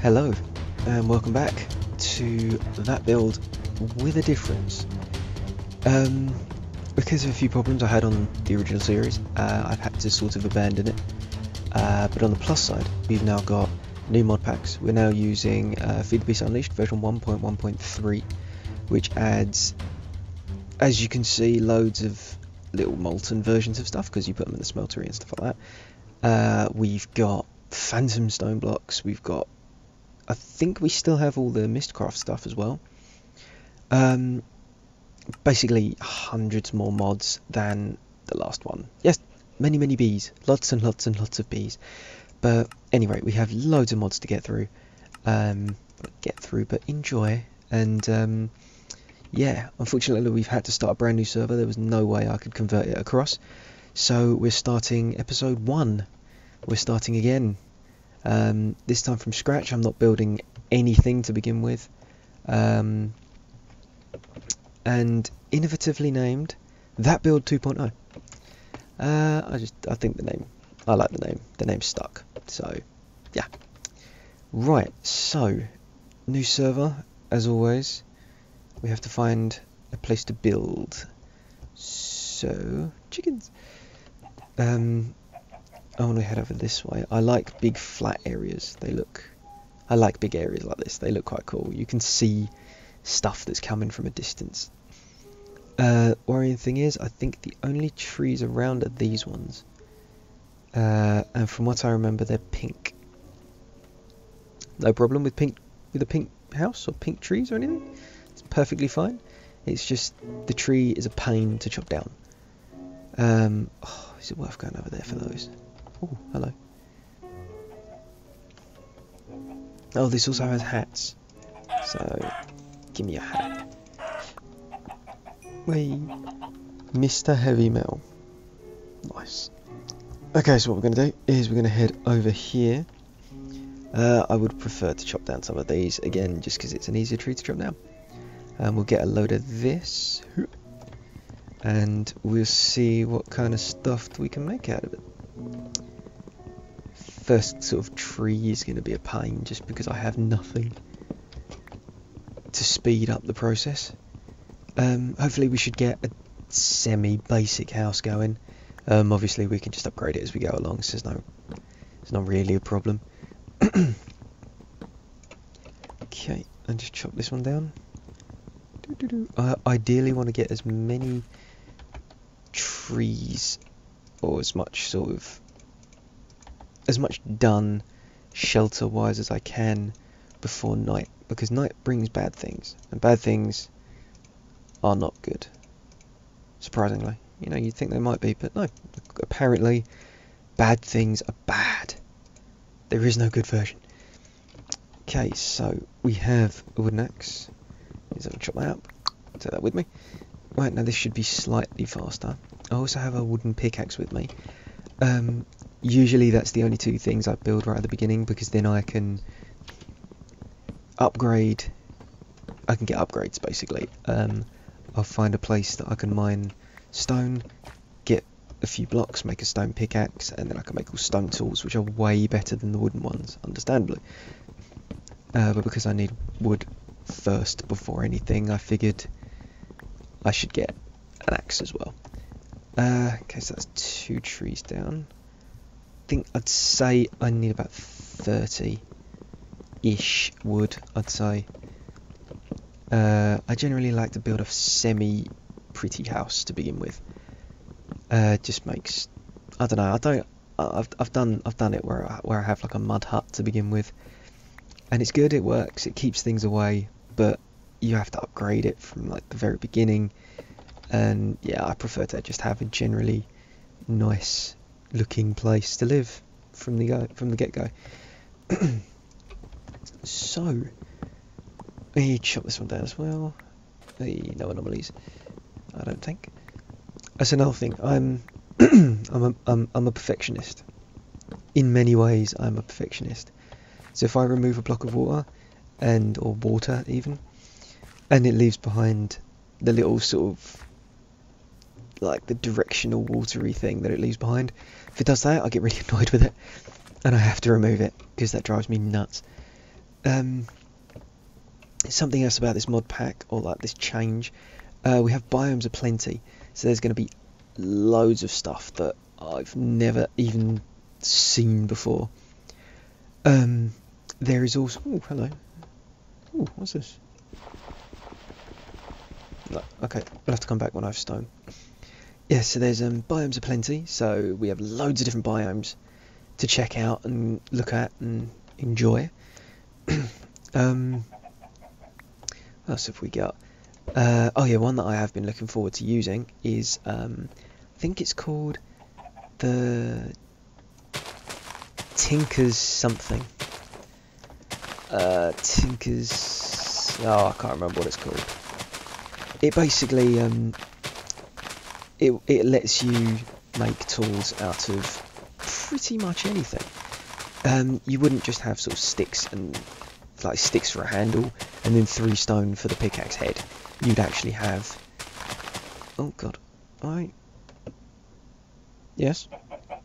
Hello, and welcome back to that build with a difference. Um, because of a few problems I had on the original series, uh, I've had to sort of abandon it. Uh, but on the plus side, we've now got new mod packs. We're now using uh, Feed the Beast Unleashed version 1.1.3, which adds, as you can see, loads of little molten versions of stuff because you put them in the smeltery and stuff like that. Uh, we've got phantom stone blocks. We've got I think we still have all the Mystcraft stuff as well. Um, basically, hundreds more mods than the last one. Yes, many, many bees. Lots and lots and lots of bees. But anyway, we have loads of mods to get through. Um, get through, but enjoy. And um, yeah, unfortunately, we've had to start a brand new server. There was no way I could convert it across. So we're starting episode one. We're starting again um, this time from scratch, I'm not building anything to begin with. Um, and innovatively named that build 2.0. Uh, I just I think the name I like the name. The name stuck. So yeah. Right. So new server as always. We have to find a place to build. So chickens. Um, I want to head over this way. I like big flat areas. They look. I like big areas like this. They look quite cool. You can see stuff that's coming from a distance. Uh, worrying thing is, I think the only trees around are these ones. Uh, and from what I remember, they're pink. No problem with pink with a pink house or pink trees or anything. It's perfectly fine. It's just the tree is a pain to chop down. Um, oh, is it worth going over there for those? Oh, hello. Oh, this also has hats. So, give me a hat. Wait. Mr. Heavy Metal. Nice. Okay, so what we're going to do is we're going to head over here. Uh, I would prefer to chop down some of these, again, just because it's an easier tree to chop down. And we'll get a load of this. And we'll see what kind of stuff we can make out of it first sort of tree is going to be a pain just because I have nothing to speed up the process. Um, hopefully we should get a semi-basic house going. Um, obviously we can just upgrade it as we go along, so no, it's not really a problem. okay, and just chop this one down. I ideally want to get as many trees or as much sort of as much done shelter wise as I can before night because night brings bad things and bad things are not good surprisingly. You know you'd think they might be but no. Apparently bad things are bad. There is no good version. Okay so we have a wooden axe. That chop that up. Take that with me. Right now this should be slightly faster. I also have a wooden pickaxe with me. Um, usually that's the only two things I build right at the beginning because then I can upgrade I can get upgrades basically. Um, I'll find a place that I can mine stone get a few blocks make a stone pickaxe and then I can make all stone tools which are way better than the wooden ones understandably. Uh, but because I need wood first before anything I figured I should get an axe as well. Uh, okay so that's two trees down think I'd say I need about 30-ish wood, I'd say. Uh, I generally like to build a semi-pretty house to begin with. Uh, just makes, I don't know, I don't, I've, I've done, I've done it where I, where I have like a mud hut to begin with. And it's good, it works, it keeps things away, but you have to upgrade it from like the very beginning. And yeah, I prefer to just have a generally nice looking place to live from the go from the get go. so we chop this one down as well. No anomalies, I don't think. That's another thing. I'm I'm a I'm, I'm a perfectionist. In many ways, I'm a perfectionist. So if I remove a block of water, and or water even, and it leaves behind the little sort of like the directional watery thing that it leaves behind. If it does that, I get really annoyed with it, and I have to remove it because that drives me nuts. Um, something else about this mod pack or like this change, uh, we have Biomes O' Plenty, so there's going to be loads of stuff that I've never even seen before. Um, there is also. Oh, hello. Oh, what's this? No, okay, we'll have to come back when I have stone. Yeah, so there's um, Biomes O' Plenty, so we have loads of different biomes to check out and look at and enjoy. um, what else have we got? Uh, oh yeah, one that I have been looking forward to using is um, I think it's called the Tinker's something. Uh, Tinker's. Oh, I can't remember what it's called. It basically um, it it lets you make tools out of pretty much anything. Um, you wouldn't just have sort of sticks and like sticks for a handle and then three stone for the pickaxe head. You'd actually have. Oh God, I. Yes.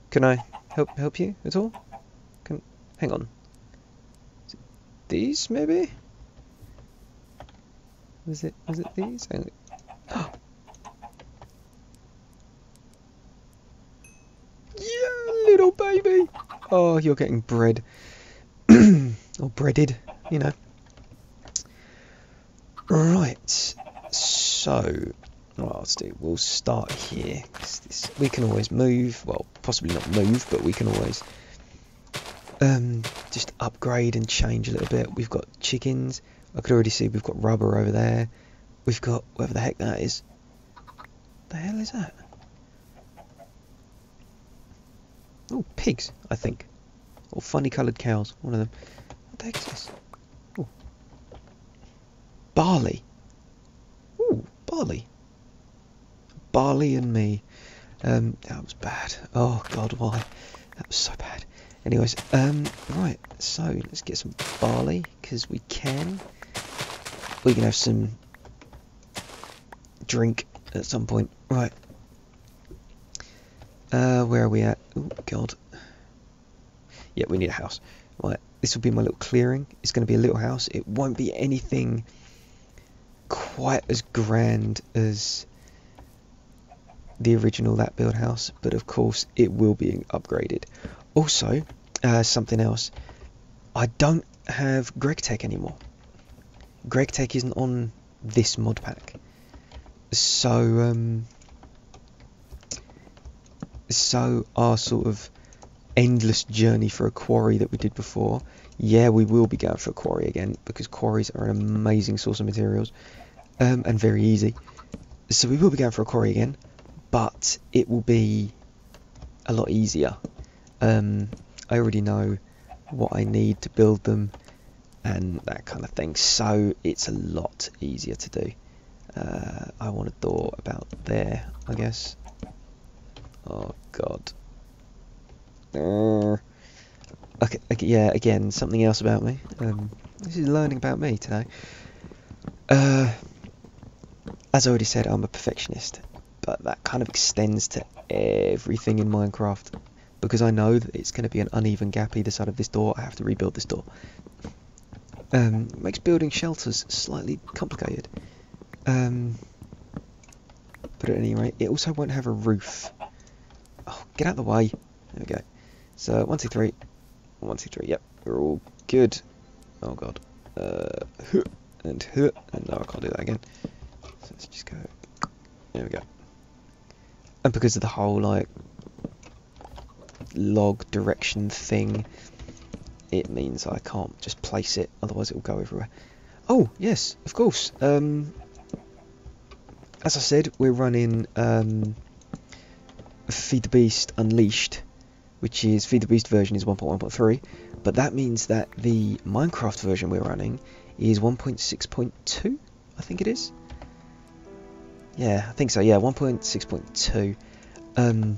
Can I help help you at all? Can hang on. These maybe? Was it was it these? yeah, little baby. Oh, you're getting bread or breaded, you know. Right. So, what I'll do, we'll start here. This, we can always move. Well, possibly not move, but we can always um, just upgrade and change a little bit. We've got chickens. I could already see we've got rubber over there. We've got whatever the heck that is. The hell is that? Oh, pigs, I think. Or funny coloured cows, one of them. What the heck is this? Ooh. Barley. Ooh, barley. Barley and me. Um, that was bad. Oh god, why? That was so bad. Anyways, um, right, so let's get some barley, because we can. We can have some drink at some point. Right. Uh, where are we at? Oh, God. Yeah, we need a house. Right, this will be my little clearing. It's going to be a little house. It won't be anything quite as grand as the original that build house, but of course it will be upgraded. Also, uh, something else. I don't have GregTech anymore. GregTech isn't on this mod pack. So, um, so our sort of endless journey for a quarry that we did before, yeah, we will be going for a quarry again because quarries are an amazing source of materials um, and very easy. So we will be going for a quarry again, but it will be a lot easier. Um, I already know what I need to build them and that kind of thing, so it's a lot easier to do. Uh, I want a door about there, I guess. Oh god. Uh, okay, okay, yeah, again, something else about me. Um, this is learning about me today. Uh, as I already said, I'm a perfectionist, but that kind of extends to everything in Minecraft. Because I know that it's going to be an uneven gap either side of this door, I have to rebuild this door. Um, makes building shelters slightly complicated. Um, but at any rate, it also won't have a roof. Get out of the way. There we go. So, one, two, three. One, two, three. Yep, we're all good. Oh, God. Uh, and, and no, I can't do that again. So let's just go. There we go. And because of the whole, like, log direction thing, it means I can't just place it, otherwise it will go everywhere. Oh, yes, of course. Um, as I said, we're running um, Feed the Beast Unleashed, which is Feed the Beast version is 1.1.3, but that means that the Minecraft version we're running is 1.6.2, I think it is. Yeah, I think so. Yeah, 1.6.2, um,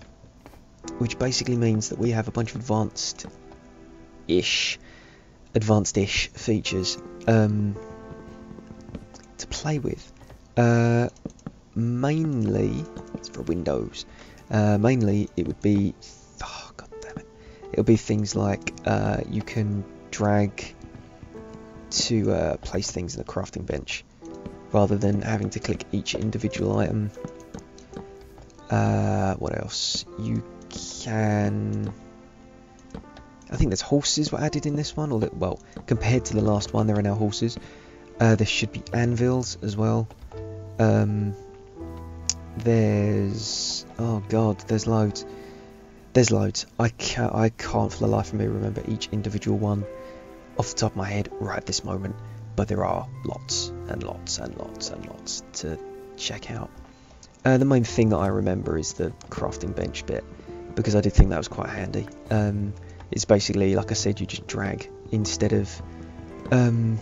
which basically means that we have a bunch of advanced-ish, advanced-ish features um, to play with. Uh, mainly, it's for Windows. Uh, mainly, it would be, oh god damn it, it would be things like uh, you can drag to uh, place things in the crafting bench rather than having to click each individual item. Uh, what else? You can... I think there's horses were added in this one, or that, well, compared to the last one, there are now horses. Uh, there should be anvils as well. Um, there's oh god, there's loads. There's loads. I can't, I can't for the life of me remember each individual one off the top of my head right at this moment, but there are lots and lots and lots and lots to check out. Uh, the main thing that I remember is the crafting bench bit, because I did think that was quite handy. Um, it's basically, like I said, you just drag instead of um,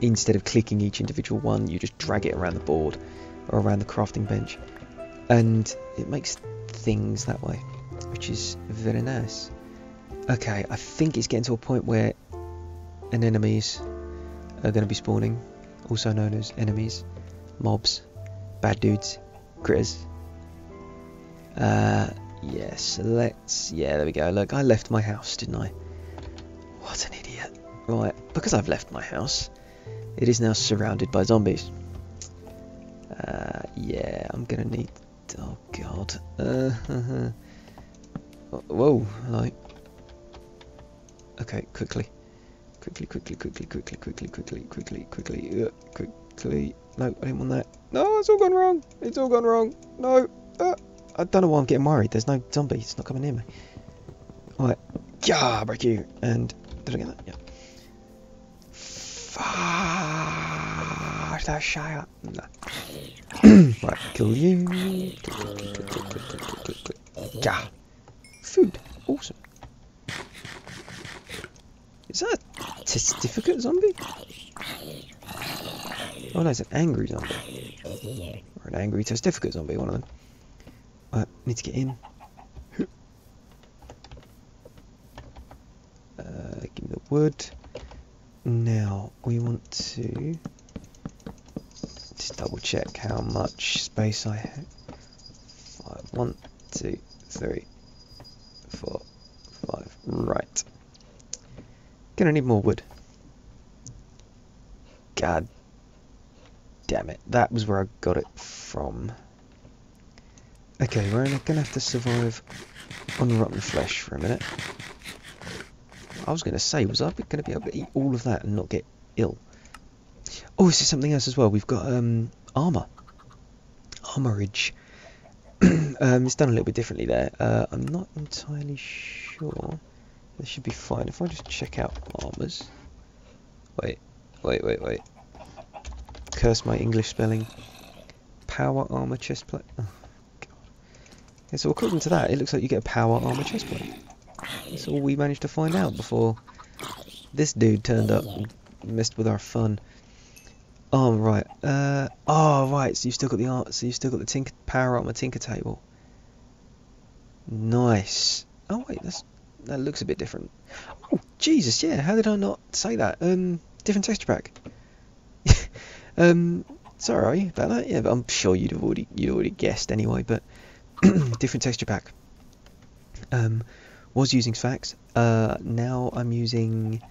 instead of clicking each individual one, you just drag it around the board or around the crafting bench, and it makes things that way, which is very nice. Okay, I think it's getting to a point where anemones are going to be spawning, also known as enemies, mobs, bad dudes, critters. Uh, yes, let's. Yeah, there we go. Look, I left my house, didn't I? What an idiot. Right, because I've left my house, it is now surrounded by zombies. Uh, yeah, I'm gonna need. Oh god. Uh, whoa, like. Okay, quickly. Quickly, quickly, quickly, quickly, quickly, quickly, quickly, quickly, uh, quickly. No, I didn't want that. No, it's all gone wrong. It's all gone wrong. No. Uh, I don't know why I'm getting worried. There's no zombie. It's not coming near me. Alright. Yeah, break you. And did I get that? Yeah. Fuck that shire. Nah. right, kill you. Yeah. Food. Awesome. Is that a testificate zombie? Oh no, it's an angry zombie. Or an angry testificate zombie, one of them. Right, need to get in. Uh, give me the wood. Now, we want to just double check how much space I have. One, two, three, four, five. Right. Gonna need more wood. God damn it. That was where I got it from. Okay, we're gonna have to survive on rotten flesh for a minute. I was to say, was I to be able to eat all of that and not get ill? Oh, this is something else as well. We've got um, armour. Armourage. um, it's done a little bit differently there. Uh, I'm not entirely sure. This should be fine. If I just check out armours. Wait, wait, wait, wait. Curse my English spelling. Power armour chestplate. Oh, God. Okay, so according to that, it looks like you get a power armour chestplate. That's all we managed to find out before this dude turned up and messed with our fun. Oh right. Uh, oh right. So you've still got the art. So you've still got the tinker power armor tinker table. Nice. Oh wait, that's that looks a bit different. Oh Jesus, yeah. How did I not say that? Um, different texture pack. um, sorry about that. Yeah, but I'm sure you'd have already you'd already guessed anyway. But different texture pack. Um, was using Sphax. Uh, now I'm using,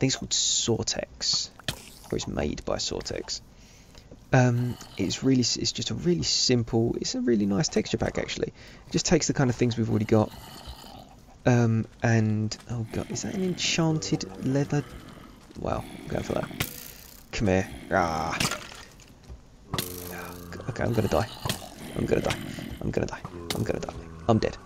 things called Soartex, or it's made by Soartex. Um, it's really, it's just a really simple, it's a really nice texture pack actually. It just takes the kind of things we've already got. Um, and, oh god, is that an enchanted leather? Wow, I'm going for that. Come here. Ah. Okay, I'm gonna die. I'm gonna die. I'm gonna die. I'm gonna die. I'm dead.